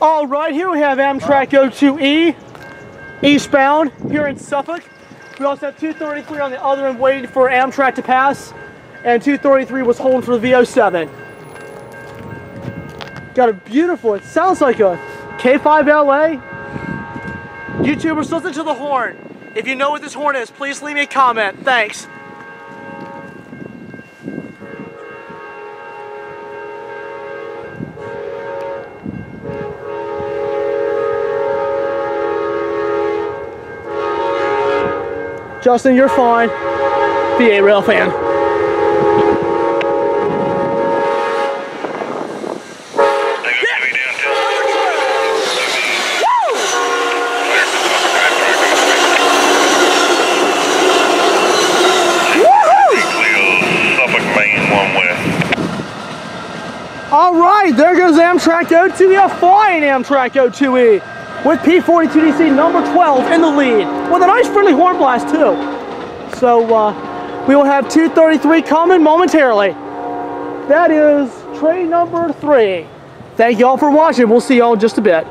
All right, here we have Amtrak O2E eastbound here in Suffolk. We also have 233 on the other end waiting for Amtrak to pass, and 233 was holding for the VO7. Got a beautiful, it sounds like a K5LA. YouTubers, listen to the horn. If you know what this horn is, please leave me a comment. Thanks. Justin, you're fine. Be a rail fan. All right, there goes Amtrak O2E, a flying Amtrak O2E with P42DC number 12 in the lead with a nice friendly horn blast too. So uh, we will have 233 coming momentarily. That is train number three. Thank you all for watching. We'll see y'all in just a bit.